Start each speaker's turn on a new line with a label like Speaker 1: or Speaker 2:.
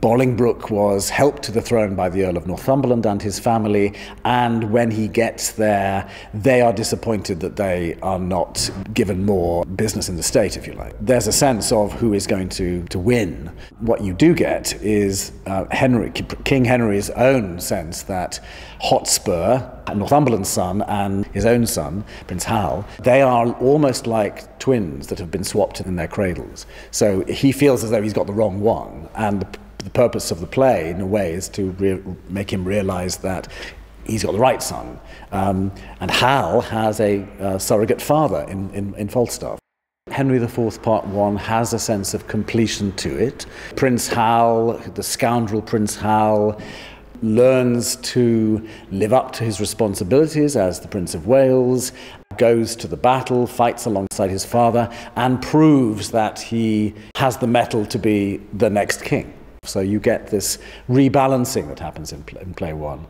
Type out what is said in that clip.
Speaker 1: Bolingbroke was helped to the throne by the Earl of Northumberland and his family, and when he gets there, they are disappointed that they are not given more business in the state, if you like. There's a sense of who is going to, to win. What you do get is uh, Henry, King Henry's own sense that Hotspur, Northumberland's son, and his own son, Prince Hal, they are almost like twins that have been swapped in their cradles. So he feels as though he's got the wrong one, and the the purpose of the play, in a way, is to make him realize that he's got the right son. Um, and Hal has a uh, surrogate father in, in, in Falstaff. Henry IV, Part 1, has a sense of completion to it. Prince Hal, the scoundrel Prince Hal, learns to live up to his responsibilities as the Prince of Wales, goes to the battle, fights alongside his father, and proves that he has the mettle to be the next king. So you get this rebalancing that happens in, in play one.